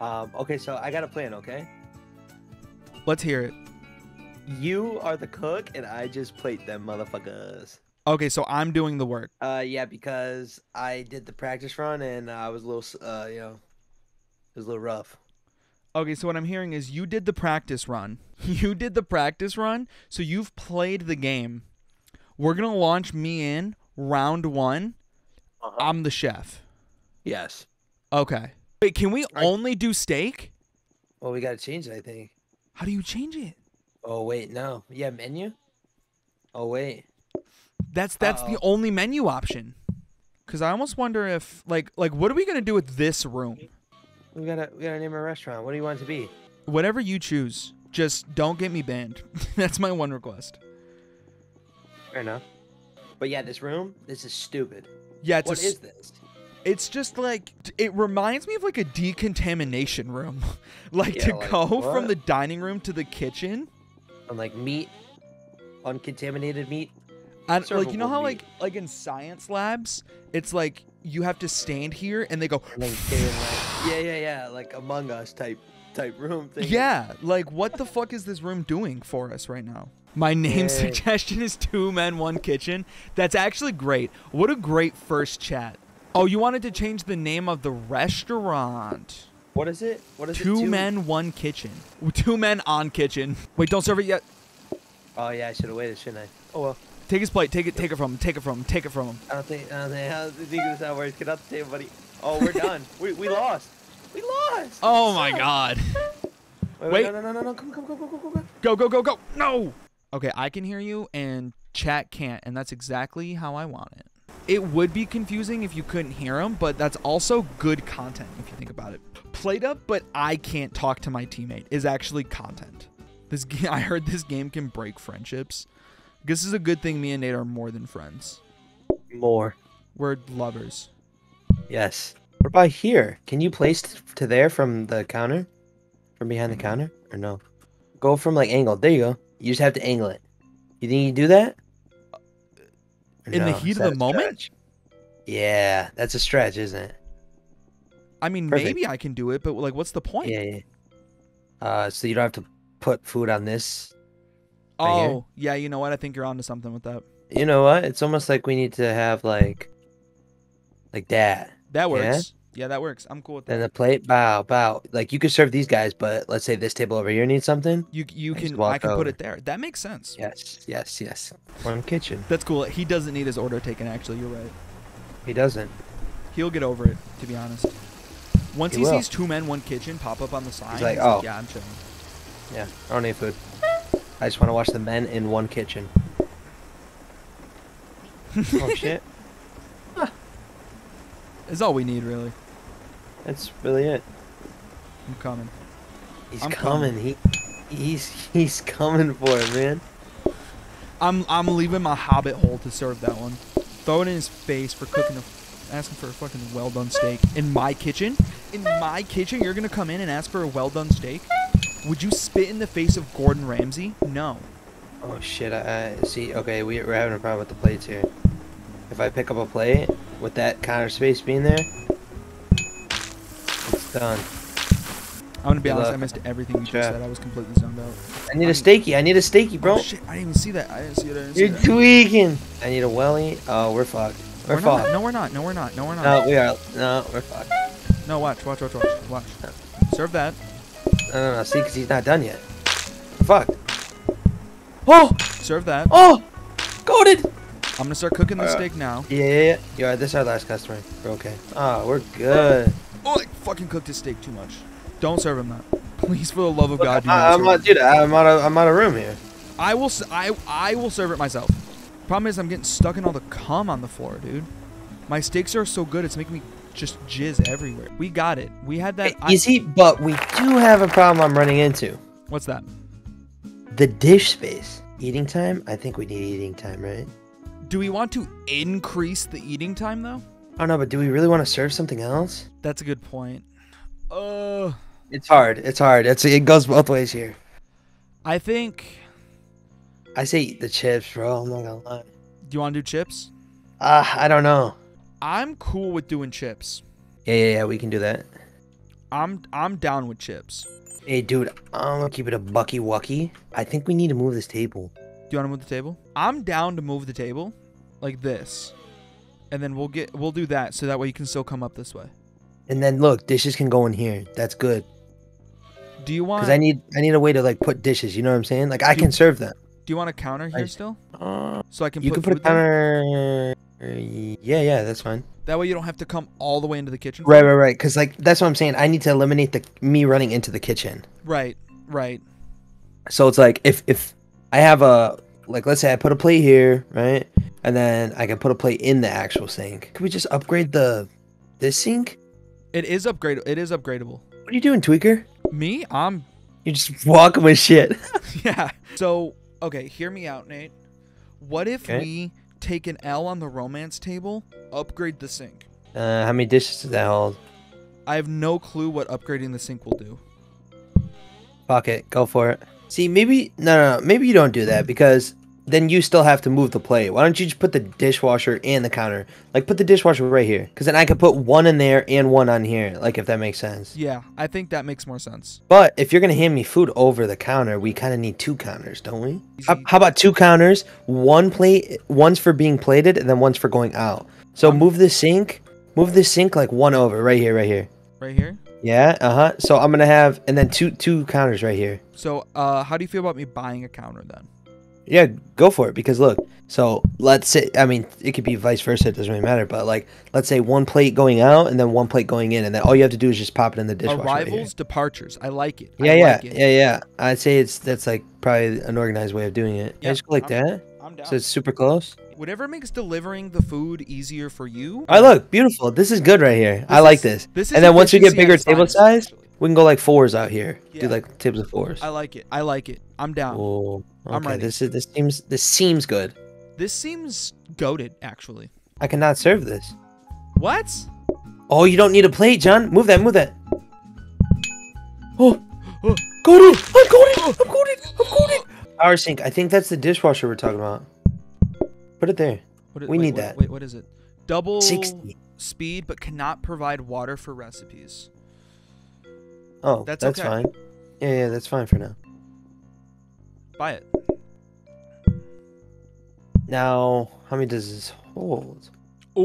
Um, okay, so I got a plan, okay? Let's hear it. You are the cook, and I just plate them motherfuckers. Okay, so I'm doing the work. Uh, yeah, because I did the practice run, and I was a little, uh, you know, it was a little rough. Okay, so what I'm hearing is you did the practice run. You did the practice run, so you've played the game. We're gonna launch me in round one. Uh-huh. I'm the chef. Yes. Okay. Wait, can we I, only do steak? Well, we gotta change it, I think. How do you change it? Oh wait, no. Yeah, menu. Oh wait. That's that's uh -oh. the only menu option. Cause I almost wonder if like like what are we gonna do with this room? We gotta we gotta name a restaurant. What do you want it to be? Whatever you choose. Just don't get me banned. that's my one request. Fair enough. But yeah, this room, this is stupid. Yeah, it's what a, is this? It's just like it reminds me of like a decontamination room, like yeah, to like, go what? from the dining room to the kitchen. And like meat, uncontaminated meat. And like you know how meat. like like in science labs, it's like you have to stand here and they go. And like, yeah, yeah, yeah, like Among Us type type room thing. Yeah, like what the fuck is this room doing for us right now? My name suggestion is two men, one kitchen. That's actually great. What a great first chat. Oh, you wanted to change the name of the restaurant. What is it? What is two it? Two men, one kitchen. Two men on kitchen. Wait, don't serve it yet. Oh yeah, I should have waited, shouldn't I? Oh well. Take his plate. Take it. Take it from him. Take it from him. Take it from him. I don't think. I don't think, I don't think this is how it works. Get out the table, buddy. Oh, we're done. we we lost. We lost. Oh my God. Wait, wait, No, no, no, no, Come, come, come, come, come, come. Go, go, go, go. No. Okay, I can hear you, and chat can't, and that's exactly how I want it. It would be confusing if you couldn't hear them, but that's also good content if you think about it. PlateUp, but I can't talk to my teammate is actually content. This game, I heard this game can break friendships. This is a good thing me and Nate are more than friends. More. We're lovers. Yes. What about here? Can you place to there from the counter? From behind the mm-hmm. counter? Or no? Go from like angle. There you go. You just have to angle it. You think you do that? in no, the heat of the moment? Stretch. Yeah, that's a stretch, isn't it? I mean, Perfect. maybe I can do it, but like, what's the point? Yeah, yeah. Uh, so you don't have to put food on this. Oh, yeah. You know what? I think you're onto something with that. You know what? It's almost like we need to have like, like that. That works. Yeah, that works. I'm cool with that. And the plate, bow, bow. Like you could serve these guys, but let's say this table over here needs something. You you I can I can over. put it there. That makes sense. Yes, yes, yes. One kitchen. That's cool. He doesn't need his order taken. Actually, you're right. He doesn't. He'll get over it. To be honest, once he, he sees two men, one kitchen pop up on the sign, he's like, he's oh, like, yeah, I'm chilling. Yeah, I don't need food. I just want to watch the men in one kitchen. oh shit. Is all we need really. That's really it. I'm coming. He's I'm coming. coming. He, he's he's coming for it, man. I'm I'm leaving my hobbit hole to serve that one. Throw it in his face for cooking a asking for a fucking well done steak in my kitchen. In my kitchen, you're gonna come in and ask for a well done steak. Would you spit in the face of Gordon Ramsay? No. Oh shit! I, I see. Okay, we, we're having a problem with the plates here. If I pick up a plate with that counter space being there, Done. I'm gonna be Good honest, luck. I missed everything you just said. I was completely zoned out. I need I'm... a steaky. I need a steaky, bro. Oh, shit, I didn't even see that. I didn't see that. You're tweaking. I need a welly. Oh, we're fucked. We're, we're fucked. Not. No, we're not. No, we're not. No, we're not. No, we are. No, we're fucked. No, watch, watch, watch, watch, watch. No. Serve that. No, no, no. See, because he's not done yet. Fuck. Oh! Serve that. Oh! Goaded! I'm gonna start cooking the uh, steak now. Yeah, yeah, yeah. You this is our last customer. We're okay. Ah, oh, we're good. Oh, I fucking cooked his steak too much. Don't serve him that. Please, for the love of Look, God, do I, not. I'm not, dude. I'm out. Of, I'm out of room here. I will. I I will serve it myself. Problem is, I'm getting stuck in all the cum on the floor, dude. My steaks are so good, it's making me just jizz everywhere. We got it. We had that. Is he? But we do have a problem I'm running into. What's that? The dish space. Eating time? I think we need eating time, right? Do we want to increase the eating time though? I don't know, but do we really want to serve something else? That's a good point. Uh, it's hard. It's hard. It's it goes both ways here. I think. I say eat the chips, bro. I'm not gonna lie. Do you want to do chips? Uh, I don't know. I'm cool with doing chips. Yeah, yeah, yeah. We can do that. I'm I'm down with chips. Hey, dude. I'm gonna keep it a bucky wucky. I think we need to move this table. Do you want to move the table? I'm down to move the table, like this and then we'll get we'll do that so that way you can still come up this way. And then look, dishes can go in here. That's good. Do you want? Cause I need I need a way to like put dishes. You know what I'm saying? Like I You- can serve them. do you want a counter here I- still, Uh, so I can you put can put a food there? counter. Yeah, yeah, that's fine. That way you don't have to come all the way into the kitchen. Right, right, right. Cause like that's what I'm saying. I need to eliminate the me running into the kitchen. Right, right. So it's like if if I have a like let's say I put a plate here, right? And then I can put a plate in the actual sink. Can we just upgrade the this sink? It is upgrade. It is upgradable. What are you doing, tweaker? Me, I'm You're just walking with shit. yeah. So okay, hear me out, Nate. What if Okay. we take an L on the romance table, upgrade the sink? Uh, how many dishes does that hold? I have no clue what upgrading the sink will do. Fuck it, go for it. See, maybe no, no, no, maybe you don't do that because then you still have to move the plate. Why don't you just put the dishwasher and the counter? Like put the dishwasher right here, because then I could put one in there and one on here. Like if that makes sense. Yeah, I think that makes more sense. But if you're gonna hand me food over the counter, we kind of need two counters, don't we? How, how about two counters? One plate, one's for being plated, and then one's for going out. So Um, move the sink, move the sink like one over, right here, right here. Right here. Yeah, uh huh. So I'm gonna have, and then two two counters right here. So, uh, how do you feel about me buying a counter then? Yeah, go for it. Because look, so let's say, I mean, it could be vice versa. It doesn't really matter. But like, let's say one plate going out and then one plate going in, and then all you have to do is just pop it in the dishwasher. right here. Departures. I like it. Yeah, I yeah, like it. yeah, yeah. I'd say it's that's like probably an organized way of doing it. Yeah, Yeah, just go like I'm- that. I'm down. So it's super close. Whatever makes delivering the food easier for you. Right, look, beautiful. This is good right here. I like is- this. This is And then once we get bigger table size, actually. we can go like fours out here. Yeah. Do like tables of fours. I like it. I like it. I'm down. Oh, I'm okay. ready. This is this seems this seems good. This seems goaded, actually. I cannot serve this. What? Oh, you don't need a plate, John. Move that. Move that. Oh, Oh. got. I got it. I got it. I got it. Power sink. I think that's the dishwasher we're talking about. Put it there. What We wait, need wait, that. Wait, what is it? Double 60. speed, but cannot provide water for recipes. Oh, That's that's, okay. fine. Yeah, yeah, that's fine for now. Buy it. Now, how many does this hold? Ooh.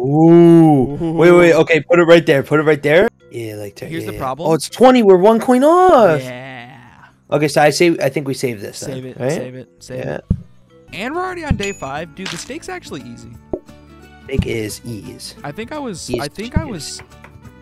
Ooh. Wait, wait. Okay, put it right there. Put it right there. Yeah, like there. Here's yeah, the yeah. problem. Oh, it's twenty. We're one coin off. Yeah. Okay, so I say I think we save this. then, Save it. Right? Save it. Save Yeah. it. And we're already on day five, dude. The steak's actually easy. Steak is ease. I think I was. Easy I think I was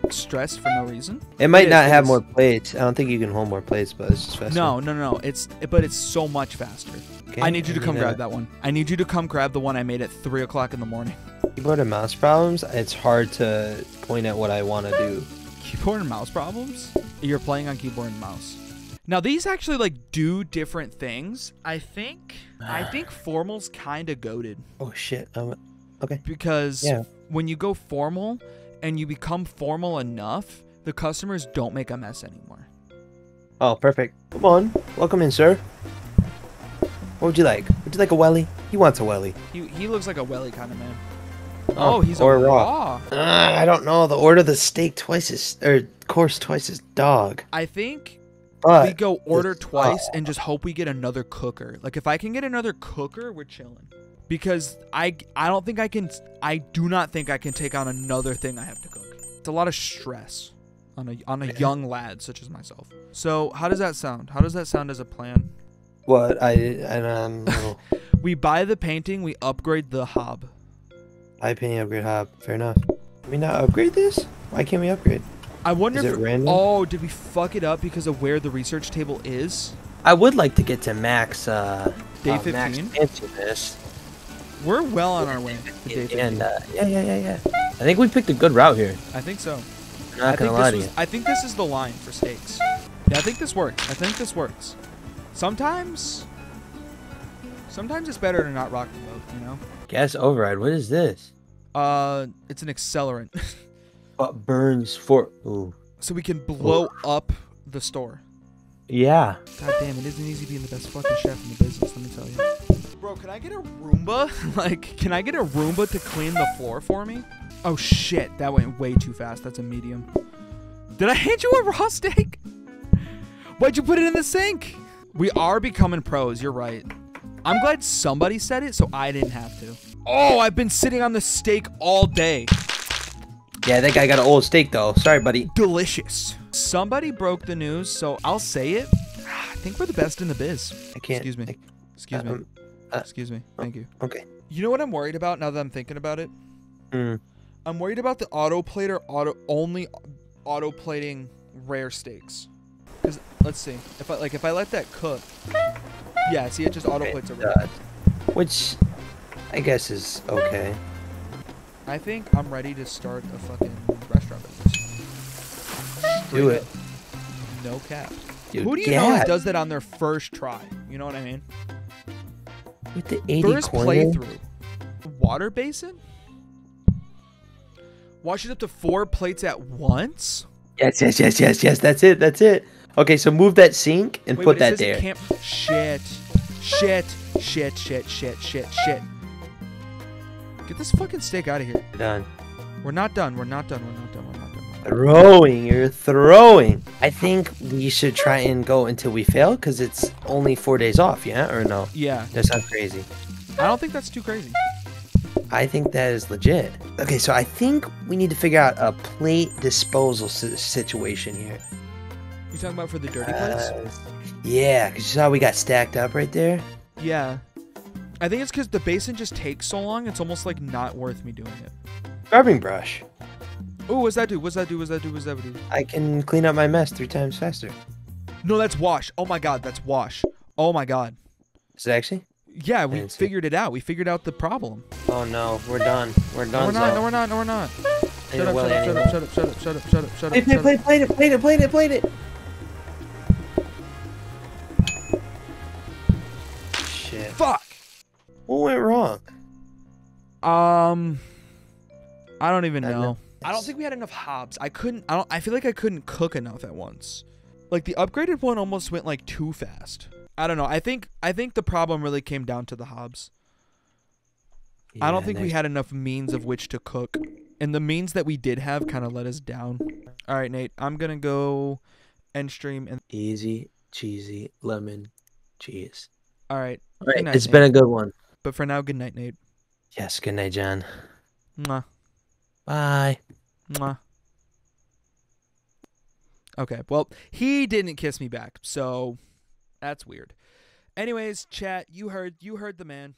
stressed for no reason. It might is, not it have more plates. I don't think you can hold more plates, but it's just faster. No, no, no. It's but it's so much faster. Okay, I need you to come grab that one. I need you to come grab the one I made at three o'clock in the morning. Keyboard and mouse problems. It's hard to point at what I want to do. Keyboard and mouse problems? You're playing on keyboard and mouse. Now these actually like do different things. I think I think formal's kind of goaded Oh shit. Um, because Yeah. when you go formal and you become formal enough, the customers don't make a mess anymore. oh, perfect. Come on. Welcome in, sir. What would you like? Would you like a welly? He wants a welly. He he looks like a welly kind of man. Oh, Oh, he's or a raw. raw. Uh, I don't know. The order the steak twice as or course twice as dog. I think But we go order twice and just hope we get another cooker. Like if I can get another cooker, we're chilling. Because I I don't think I can I do not think I can take on another thing I have to cook. It's a lot of stress on a on a young lad such as myself. So how does that sound? How does that sound as a plan? what I I um no. We buy the painting, we upgrade the hob. I pay upgrade hob. Fair enough. Can we not upgrade this? Why can't we upgrade? I wonder Is if it random? Oh, did we fuck it up because of where the research table is? I would like to get to max uh Day uh, max 15? fanciness. We're well on our way to day 15. And uh, yeah, yeah, yeah, yeah. I think we picked a good route here. I think so. Not I gonna think lie this to was, you. I think this is the line for steaks. Yeah, I think this works. I think this works. Sometimes, sometimes it's better to not rock the boat. You know. Gas override. What is this? Uh, it's an accelerant, What burns for? Ooh. so we can blow up the store. Yeah. God damn, it isn't easy being the best fucking chef in the business. Let me tell you. Bro, can I get a Roomba? like, can I get a Roomba to clean the floor for me? Oh shit, that went way too fast. That's a medium. Did I hand you a raw steak? Why'd you put it in the sink? We are becoming pros. You're right. I'm glad somebody said it so I didn't have to. Oh, I've been sitting on the steak all day. Yeah, that guy got an old steak though. Sorry, buddy. Delicious. Somebody broke the news, so I'll say it. I think we're the best in the biz. I can't. Excuse me. I- Excuse me. um, uh, Excuse me. Thank you. okay. You know what I'm worried about now that I'm thinking about it? Mm. I'm worried about the auto plater auto only auto plating rare steaks. Cause let's see if I like if I let that cook. Yeah, see it just auto plates a rare. Uh, which I guess is okay. I think I'm ready to start a fucking restaurant business. Do it. No cap. Dude, Who do you know that does that on their first try? You know what I mean? with the 80 First playthrough. Water basin? Washes up to four plates at once? Yes, yes, yes, yes, yes. That's it. That's it. Okay, so move that sink and Wait, put that there. Can't... Shit. Shit. Shit, shit, shit, shit, shit. Get this fucking steak out of here. Done. We're not done. We're not done. We're not done. We're not done. We're not done. Throwing, you're throwing. I think we should try and go until we fail because it's only four days off, yeah? Or no? Yeah. That sounds crazy. I don't think that's too crazy. I think that is legit. Okay, so I think we need to figure out a plate disposal si- situation here. You talking about for the dirty plates? Uh, yeah, because you saw we got stacked up right there. yeah. I think it's because the basin just takes so long. It's almost like not worth me doing it. Scrubbing brush. Oh, what's that do? What's that do? What's that do? What's that do? I can clean up my mess three times faster. No, that's wash. Oh my god, that's wash. Oh my god. Is it actually? Yeah, we figured it out. We figured out the problem. Oh no, we're done. We're done. No, we're not. No, we're not. No, we're not. Shut up, shut up, shut up, shut up, shut up, shut up, shut up, shut up, Plate, shut plate, up. plate, plate it, plate it, plate it, plate it. Shit. Fuck. What went wrong? Um, I don't even know. know. I don't think we had enough hobs. I couldn't. I don't. I feel like I couldn't cook enough at once. Like the upgraded one almost went like too fast. I don't know. I think. I think the problem really came down to the hobs. I don't Yeah, think we had enough means of which to cook, and the means that we did have kind of let us down. All right, Nate. I'm gonna go end stream and. easy, cheesy, lemon, cheese. All right. All right, night, it's Nate. been a good one. But for now, good night, Nate. Yes, good night, John. Mwah. Bye. Mwah. Okay, well, he didn't kiss me back, so that's weird. Anyways, chat, you heard you heard the man.